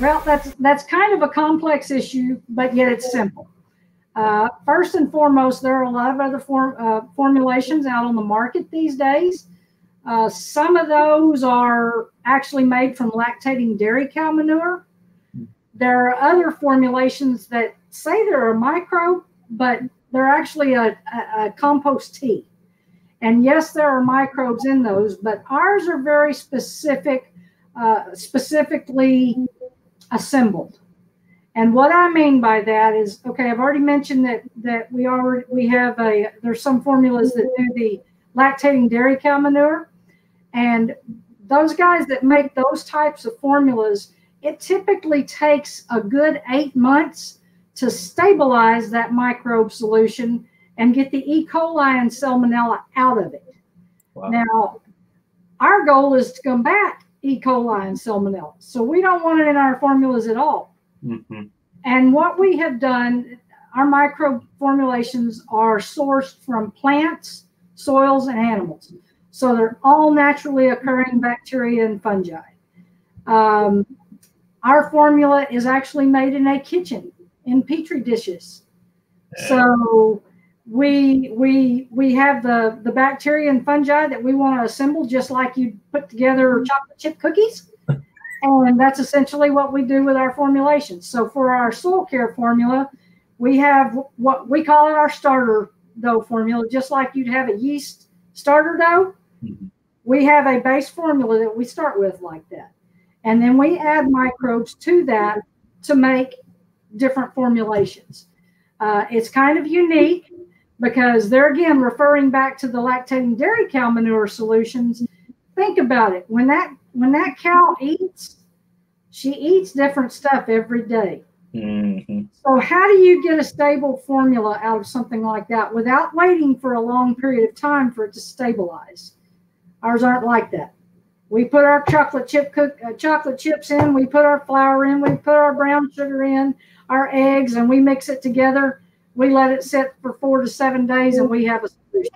that's that's kind of a complex issue, but yet it's simple. Uh, first and foremost, there are a lot of other form, uh, formulations out on the market these days. Uh, some of those are actually made from lactating dairy cow manure. There are other formulations that say they're a micro, but they're actually a, a, a compost tea. And yes, there are microbes in those, but ours are very specific, uh, specifically assembled. And what I mean by that is, okay, I've already mentioned that that we already we have a there's some formulas that do the lactating dairy cow manure, and those guys that make those types of formulas, it typically takes a good eight months to stabilize that microbe solution and get the E. coli and salmonella out of it. Wow. Now, our goal is to combat E. coli and salmonella. So we don't want it in our formulas at all. Mm-hmm. And what we have done, our microbe formulations are sourced from plants, soils, and animals. So they're all naturally occurring bacteria and fungi. Um, our formula is actually made in a kitchen in petri dishes. So we we we have the the bacteria and fungi that we want to assemble just like you put together chocolate chip cookies. And that's essentially what we do with our formulations so for our soil care formula we have what we call it our starter dough formula just like you'd have a yeast starter dough. Mm-hmm. we have a base formula that we start with like that. And then we add microbes to that to make different formulations. Uh, it's kind of unique because they're again referring back to the lactating dairy cow manure solutions. Think about it. When that when that cow eats, she eats different stuff every day. Mm-hmm. So how do you get a stable formula out of something like that without waiting for a long period of time for it to stabilize? Ours aren't like that. We put our chocolate chip cook uh, chocolate chips in, we put our flour in, we put our brown sugar in, our eggs, and we mix it together we let it sit for four to seven days and we have a solution.